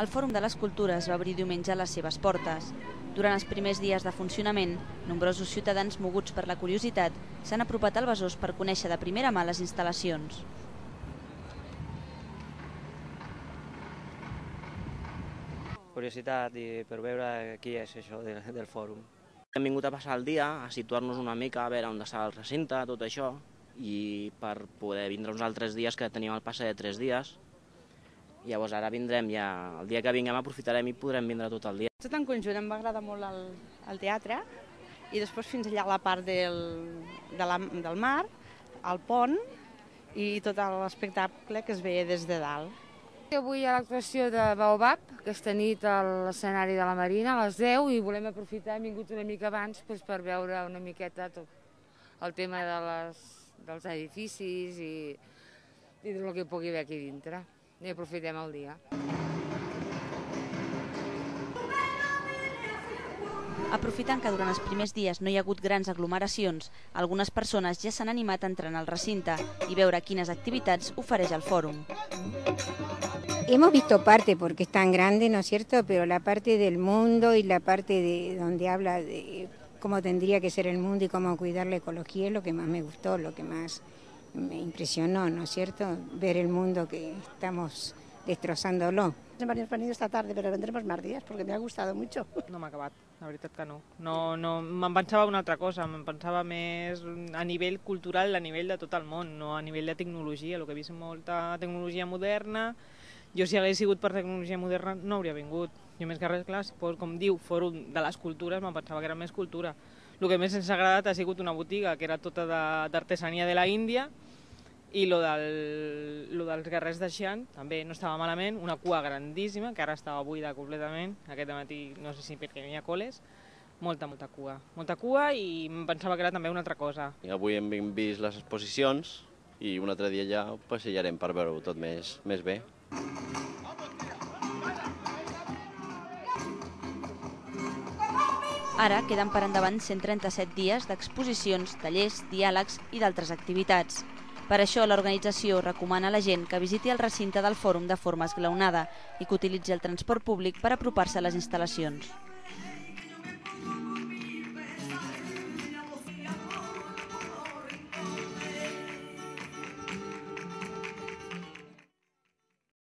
El Fòrum de les Cultures va obrir diumenge les seves portes. Durant els primers dies de funcionament, nombrosos ciutadans moguts per la curiositat s'han apropat al Besòs per conèixer de primera mà les instal·lacions. Curiositat i per veure qui és això de, del fòrum. Hem vingut a passar el dia, a situar-nos una mica, a veure on està el recinte, tot això, i per poder vindre uns altres dies que teníem el passe de tres dies. Llavors ara vindrem ja, el dia que vinguem aprofitarem i podrem vindre tot el dia. Tot en conjunt, em va agradar molt el, el teatre i després fins allà a la part del, de la, del mar, el pont i tot l'espectacle que es veia des de dalt. Avui hi ha l'actuació de Baobab, aquesta nit a l'escenari de la Marina, a les 10, i volem aprofitar, hem vingut una mica abans doncs, per veure una miqueta tot el tema de les, dels edificis i, i del que pugui haver aquí dintre. I aprofitem el dia. Aprofitant que durant els primers dies no hi ha hagut grans aglomeracions, algunes persones ja s'han animat a entrar en el recinte i veure quines activitats ofereix el fòrum. Hemos visto parte porque es tan grande, ¿no es cierto? Pero la parte del mundo y la parte de donde habla de cómo tendría que ser el mundo y cómo cuidar la ecología es lo que más me gustó, lo que más me impresionó, ¿no es cierto? Ver el mundo que estamos destrozándolo. Hemos venido esta tarde, pero vendremos más días porque me ha gustado mucho. No m'ha acabat, la veritat que no. no, no me'n pensava una altra cosa, me'n pensava més a nivell cultural, a nivell de tot el món, no a nivell de tecnologia. El que he vist molta tecnologia moderna, jo si hagués sigut per tecnologia moderna no hauria vingut. Jo més que res, clar, pues, com diu, fòrum de les cultures, me'n pensava que era més cultura. El que més ens ha agradat ha sigut una botiga que era tota d'artesania de, de la Índia, i lo, del, lo dels guerrers de Xi'an també no estava malament, una cua grandíssima, que ara estava buida completament, aquest matí no sé si perquè hi ha coles, molta, molta cua. Molta cua i em pensava que era també una altra cosa. I avui hem vist les exposicions i un altre dia ja passejarem per veure-ho tot més, més bé. Ara queden per endavant 137 dies d'exposicions, tallers, diàlegs i d'altres activitats. Per això l'organització recomana a la gent que visiti el recinte del fòrum de forma esglaonada i que utilitzi el transport públic per apropar-se a les instal·lacions.